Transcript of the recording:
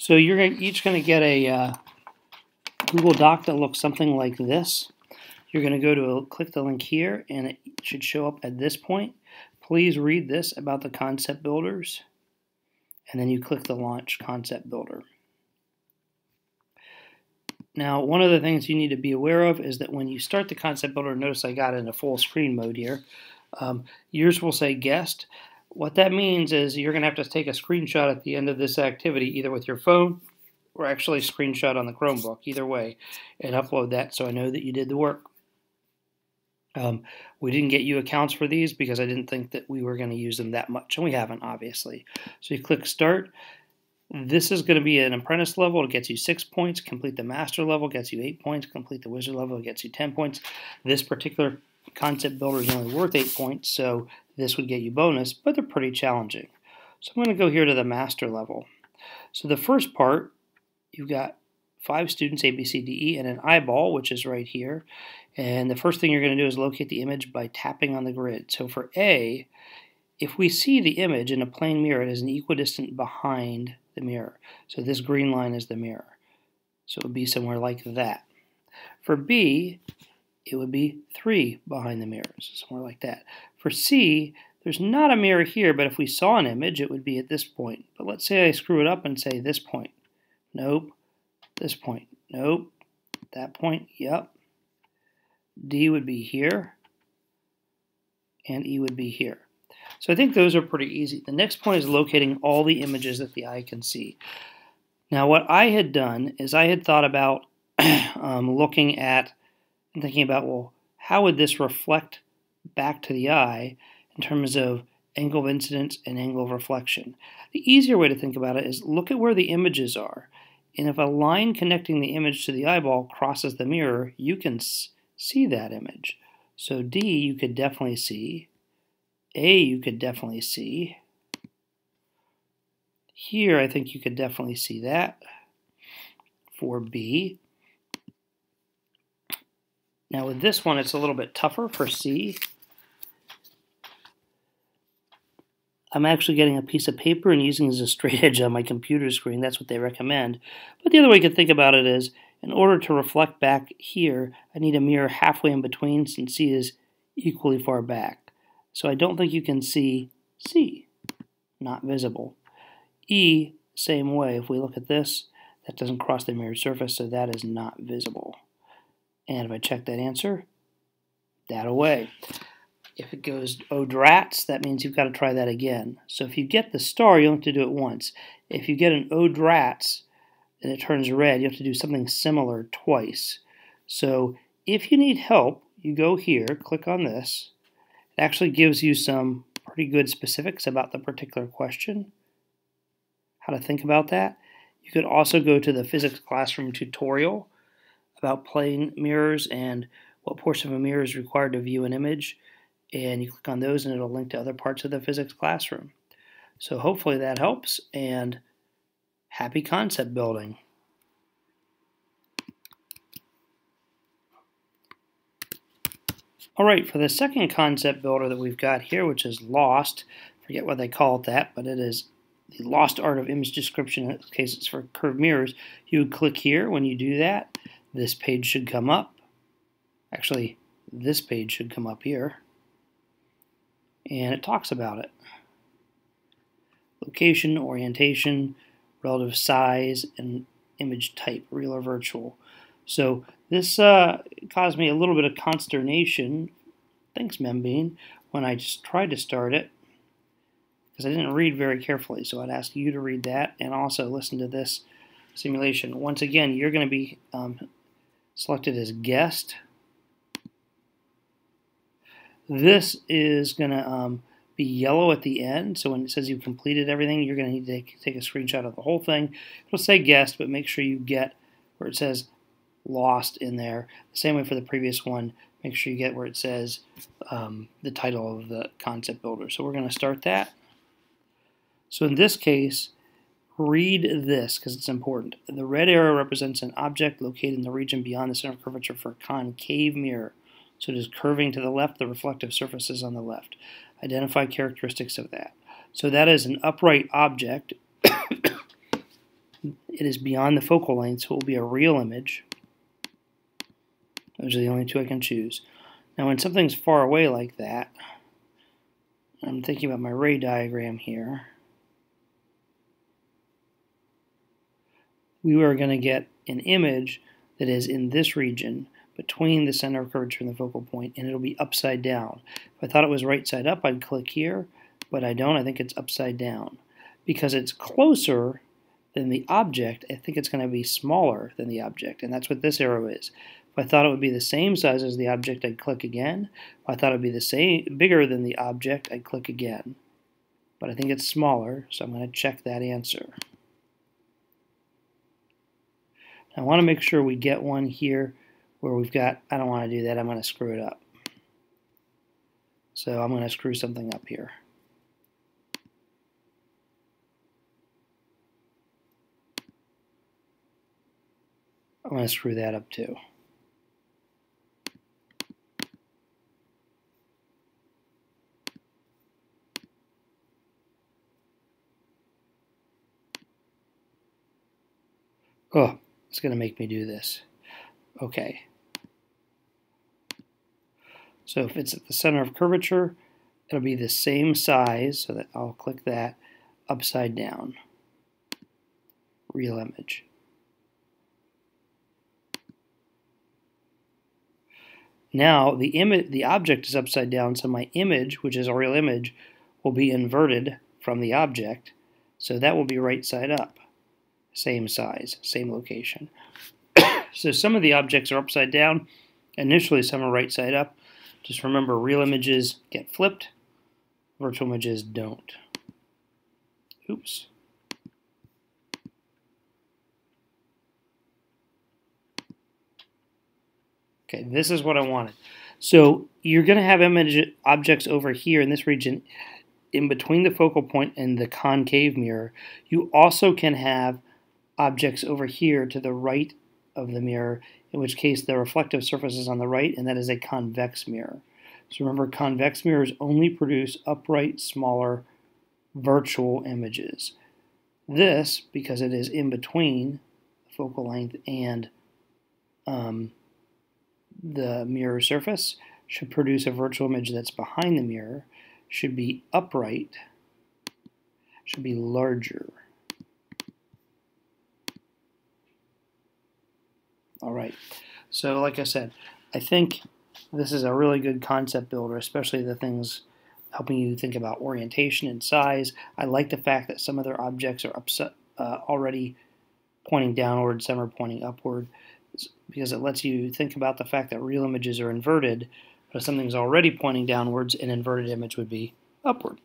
So you're each going to get a uh, Google Doc that looks something like this. You're going to go to a, click the link here, and it should show up at this point. Please read this about the concept builders, and then you click the Launch Concept Builder. Now, one of the things you need to be aware of is that when you start the concept builder, notice I got in a full screen mode here. Um, yours will say guest. What that means is you're going to have to take a screenshot at the end of this activity, either with your phone or actually screenshot on the Chromebook, either way, and upload that so I know that you did the work. Um, we didn't get you accounts for these because I didn't think that we were going to use them that much, and we haven't, obviously. So you click Start. This is going to be an apprentice level. It gets you six points. Complete the master level gets you eight points. Complete the wizard level gets you 10 points. This particular concept builder is only worth eight points, so this would get you bonus, but they're pretty challenging. So I'm going to go here to the master level. So the first part, you've got five students, A, B, C, D, E, and an eyeball, which is right here. And the first thing you're going to do is locate the image by tapping on the grid. So for A, if we see the image in a plane mirror, it is an equidistant behind the mirror. So this green line is the mirror. So it would be somewhere like that. For B, it would be 3 behind the mirrors, somewhere like that. For C, there's not a mirror here, but if we saw an image, it would be at this point. But let's say I screw it up and say this point. Nope. This point. Nope. That point. Yep. D would be here. And E would be here. So I think those are pretty easy. The next point is locating all the images that the eye can see. Now what I had done is I had thought about um, looking at and thinking about, well, how would this reflect back to the eye in terms of angle of incidence and angle of reflection? The easier way to think about it is look at where the images are. And if a line connecting the image to the eyeball crosses the mirror, you can see that image. So D you could definitely see. A you could definitely see. Here I think you could definitely see that. For B, now with this one, it's a little bit tougher for C. I'm actually getting a piece of paper and using as a straight edge on my computer screen. That's what they recommend. But the other way you can think about it is, in order to reflect back here, I need a mirror halfway in between since C is equally far back. So I don't think you can see C. Not visible. E, same way. If we look at this, that doesn't cross the mirror surface, so that is not visible. And if I check that answer, that away. If it goes oh, odrats, that means you've got to try that again. So if you get the star, you have to do it once. If you get an oh, odrats and it turns red, you have to do something similar twice. So if you need help, you go here, click on this. It actually gives you some pretty good specifics about the particular question, how to think about that. You could also go to the physics classroom tutorial about plane mirrors and what portion of a mirror is required to view an image. And you click on those and it'll link to other parts of the physics classroom. So hopefully that helps and happy concept building. All right, for the second concept builder that we've got here, which is Lost, forget what they call it that, but it is the Lost Art of Image Description, in this case it's for curved mirrors. You would click here when you do that, this page should come up. Actually, this page should come up here. And it talks about it. Location, orientation, relative size, and image type, real or virtual. So this uh, caused me a little bit of consternation, thanks Membean, when I just tried to start it because I didn't read very carefully. So I'd ask you to read that and also listen to this simulation. Once again, you're going to be um, selected as guest. This is going to um, be yellow at the end, so when it says you've completed everything, you're going to need to take, take a screenshot of the whole thing. It'll say guest, but make sure you get where it says lost in there. The same way for the previous one, make sure you get where it says um, the title of the concept builder. So we're going to start that. So in this case, Read this because it's important. The red arrow represents an object located in the region beyond the center of curvature for a concave mirror. So it is curving to the left, the reflective surface is on the left. Identify characteristics of that. So that is an upright object. it is beyond the focal length, so it will be a real image. Those are the only two I can choose. Now when something's far away like that, I'm thinking about my ray diagram here. We are going to get an image that is in this region between the center of curvature and the focal point, and it'll be upside down. If I thought it was right side up, I'd click here, but I don't. I think it's upside down. Because it's closer than the object, I think it's going to be smaller than the object, and that's what this arrow is. If I thought it would be the same size as the object, I'd click again. If I thought it would be the same bigger than the object, I'd click again. But I think it's smaller, so I'm going to check that answer. I want to make sure we get one here where we've got, I don't want to do that, I'm going to screw it up. So I'm going to screw something up here. I'm going to screw that up too. Oh, it's going to make me do this. Okay. So if it's at the center of curvature, it'll be the same size, so that I'll click that upside down. Real image. Now the image, the object is upside down, so my image, which is a real image, will be inverted from the object, so that will be right side up same size, same location. so some of the objects are upside down. Initially, some are right side up. Just remember, real images get flipped. Virtual images don't. Oops. Okay, this is what I wanted. So you're going to have image objects over here in this region in between the focal point and the concave mirror. You also can have objects over here to the right of the mirror, in which case the reflective surface is on the right, and that is a convex mirror. So remember, convex mirrors only produce upright, smaller, virtual images. This, because it is in between focal length and um, the mirror surface, should produce a virtual image that's behind the mirror, should be upright, should be larger. All right. So like I said, I think this is a really good concept builder, especially the things helping you think about orientation and size. I like the fact that some of their objects are upset, uh, already pointing downward, some are pointing upward, because it lets you think about the fact that real images are inverted, but if something's already pointing downwards, an inverted image would be upward.